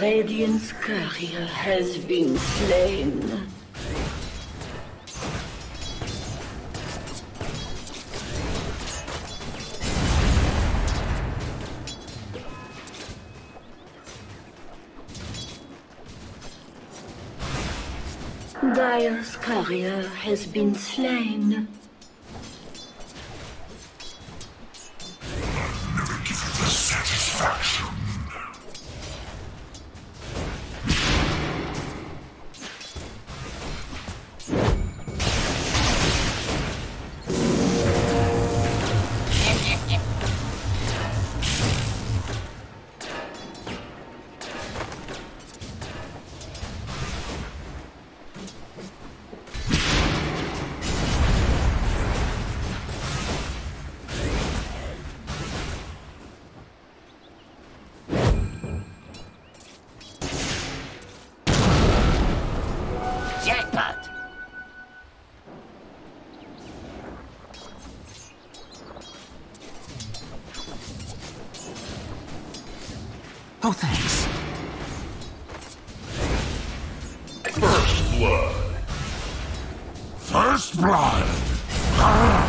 Radiant's courier has been slain. Dire's courier has been slain. Oh, thanks. First blood. First blood.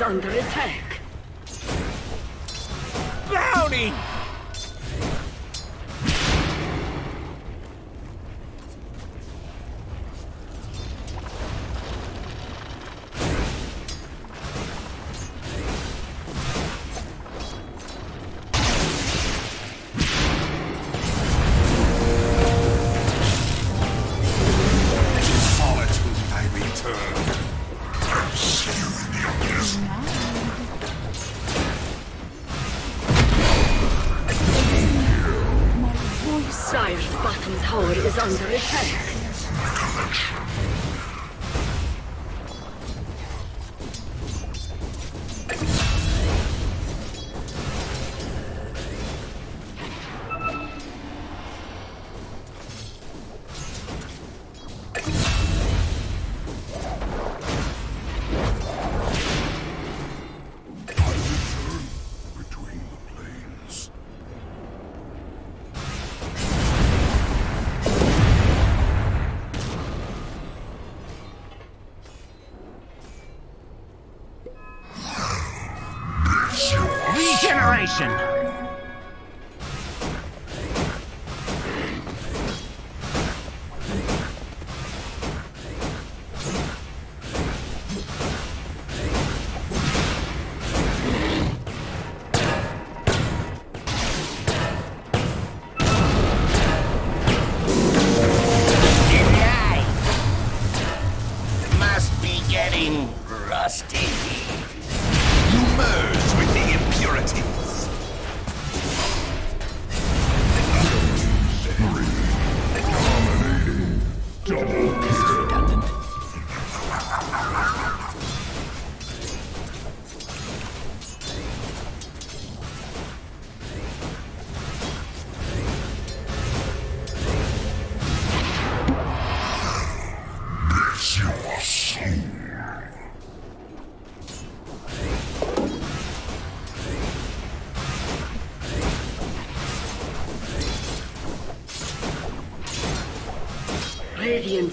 Is under attack. Bounty! Dire's bottom tower is under attack. Regeneration!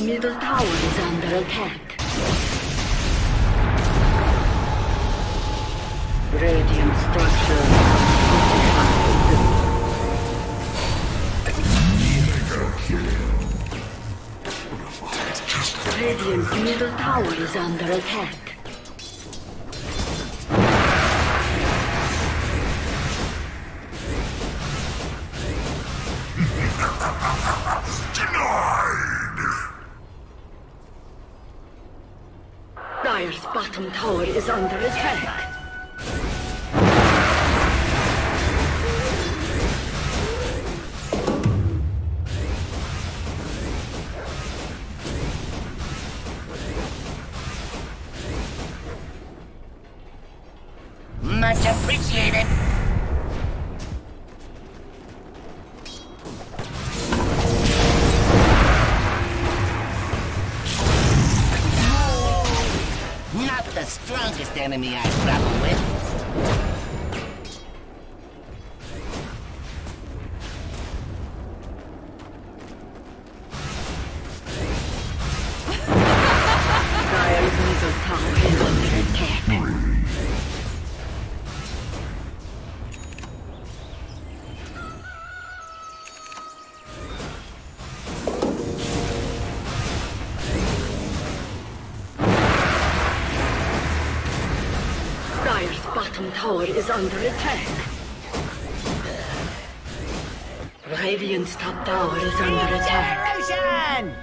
Middle tower is under attack. Radiant structures are. Radiant's middle tower is under attack. Much appreciated. Not the strongest enemy I bottom tower is under attack. Radiant's top tower is under attack. Regeneration!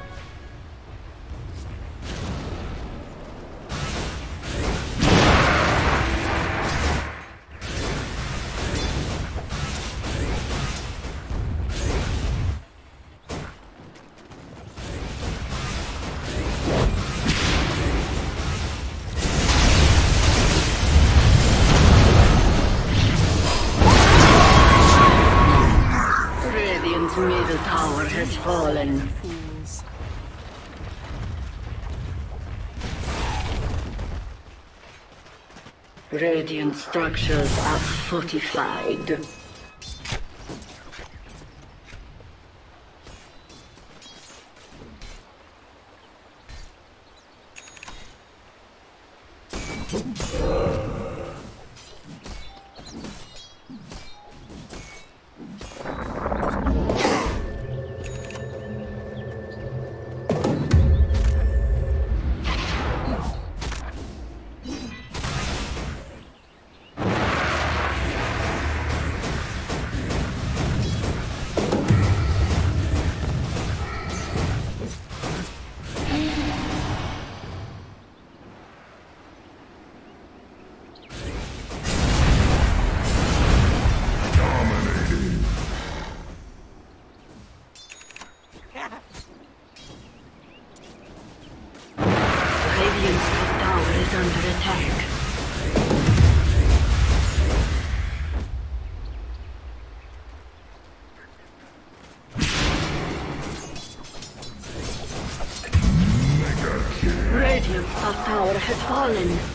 Fallen. Radiant structures are fortified. Has fallen.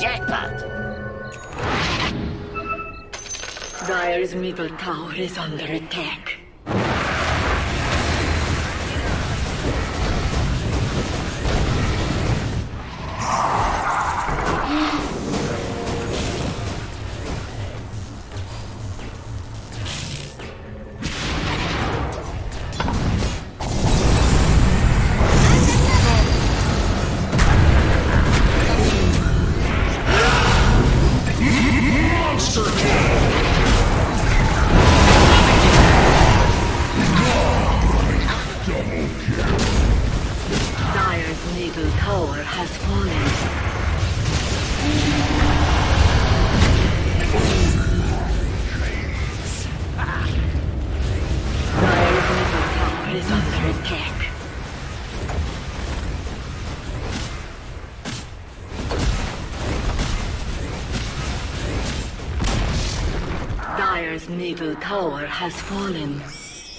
Jackpot. Dire's middle tower is under attack. Dire's middle tower has fallen. Dire's middle tower is under attack. Tower has fallen.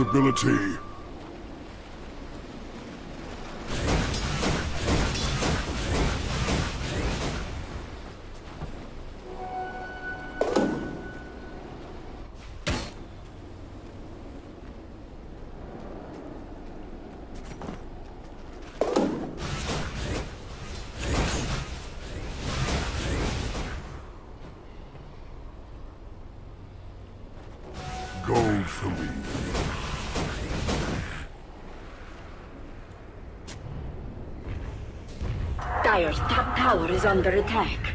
Invisibility. Gold for me. Dire's top tower is under attack.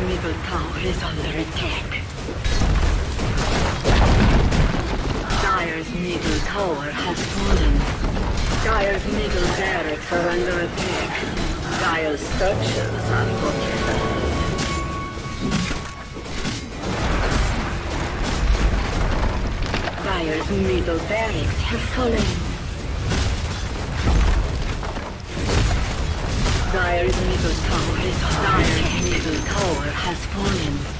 Tower is under attack. Dire's middle tower has fallen. Dire's middle barracks are under attack. Dire's structures are fortified. Dire's middle barracks have fallen. Dire's middle tower is Dire's middle tower has fallen.